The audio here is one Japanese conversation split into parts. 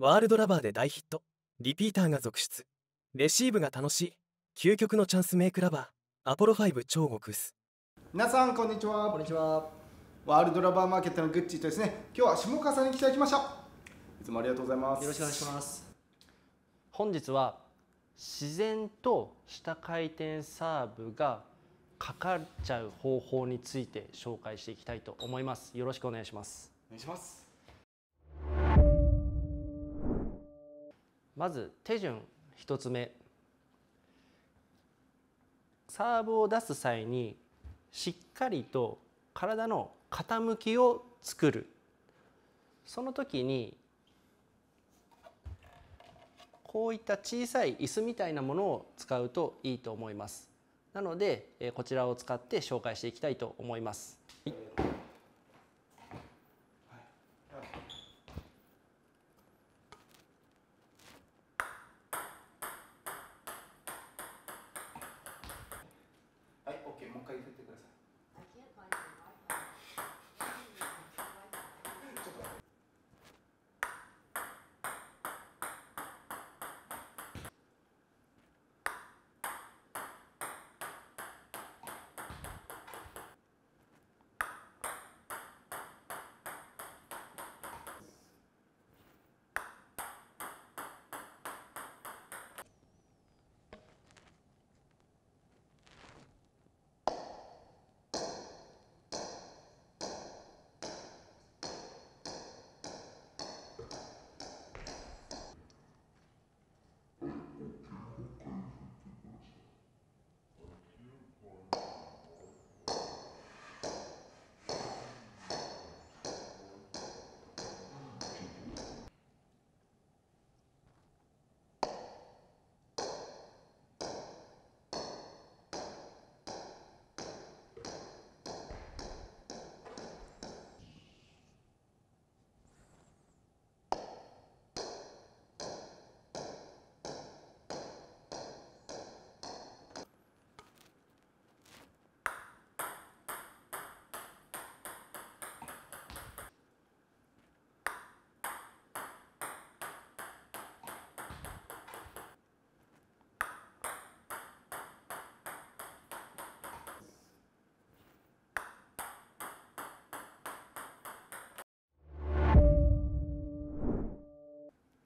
ワールドラバーで大ヒット。リピーターが続出。レシーブが楽しい。究極のチャンスメイクラバー。アポロ5超極薄。皆さんこんにちは。こんにちは。ワールドラバーマーケットのグッチーとですね。今日は下川さんに来ていただきましたいつもありがとうございます。よろしくお願いします。本日は自然と下回転サーブがかかっちゃう方法について紹介していきたいと思います。よろしくお願いします。お願いしますまず手順一つ目。サーブを出す際にしっかりと体の傾きを作る。その時にこういった小さい椅子みたいなものを使うといいと思います。なのでこちらを使って紹介していきたいと思います。はい OK もう一回振ってください。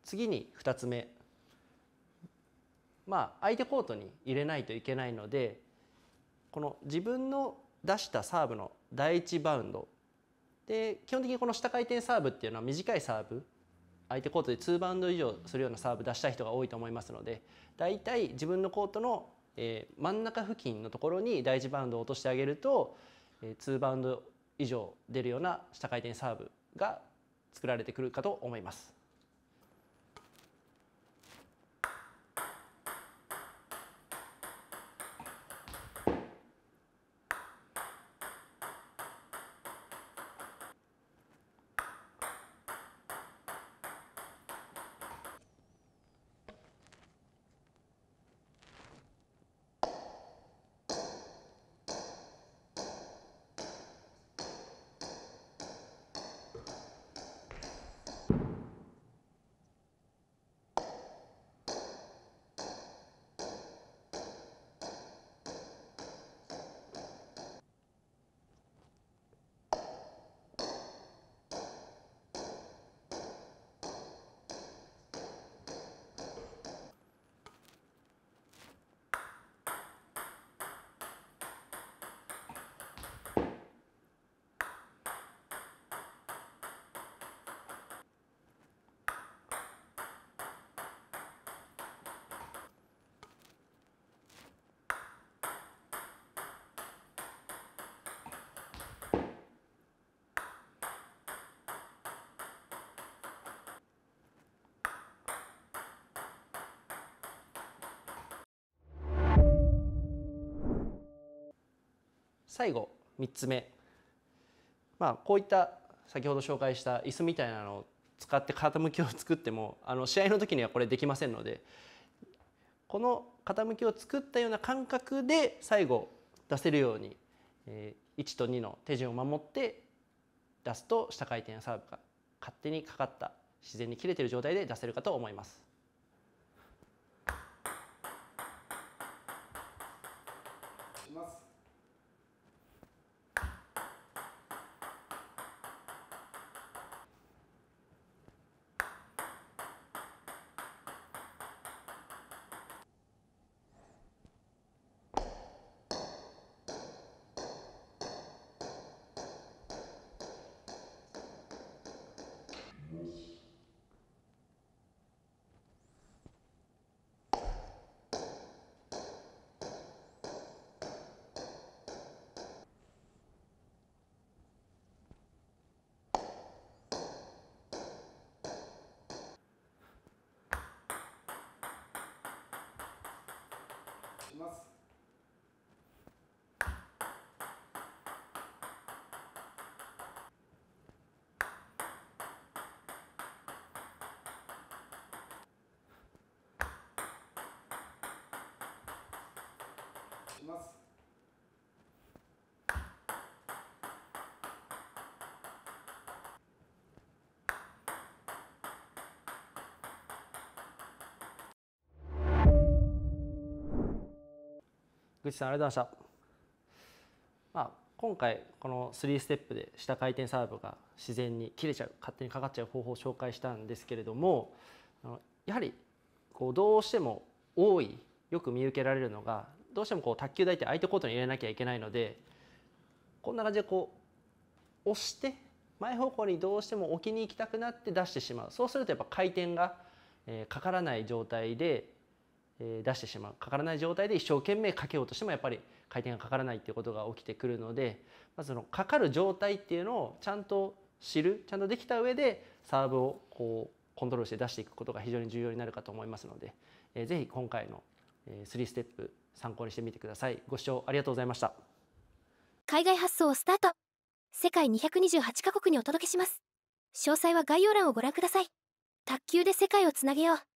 次に2つ目。まあ相手コートに入れないといけないのでこの自分の出したサーブの第1バウンド。で基本的にこの下回転サーブっていうのは短いサーブ。相手コートで2バウンド以上するようなサーブ出したい人が多いと思いますので大体自分のコートの、え真ん中付近のところに第1バウンドを落としてあげると、えー2バウンド以上出るような下回転サーブが作られてくるかと思います。最後3つ目。まあこういった先ほど紹介した椅子みたいなのを使って傾きを作ってもあの試合の時にはこれできませんのでこの傾きを作ったような感覚で最後出せるように、え1と2の手順を守って出すと下回転サーブが勝手にかかった自然に切れてる状態で出せるかと思います。しますします。します。ぐちさんありがとうございました、まあ、今回この3ステップで下回転サーブが自然に切れちゃう勝手にかかっちゃう方法を紹介したんですけれどもやはりこうどうしても多いよく見受けられるのがどうしてもこう卓球台って相手コートに入れなきゃいけないのでこんな感じでこう押して前方向にどうしても置きに行きたくなって出してしまう。そうするとやっぱ回転が、かからない状態で出してしまう。かからない状態で一生懸命かけようとしてもやっぱり回転がかからないっていうことが起きてくるのでまずそのかかる状態っていうのをちゃんと知るちゃんとできた上でサーブをこうコントロールして出していくことが非常に重要になるかと思いますので、えーぜひ今回のえー3ステップ参考にしてみてください。ご視聴ありがとうございました。海外発送をスタート。世界228カ国にお届けします。詳細は概要欄をご覧ください。卓球で世界をつなげよう。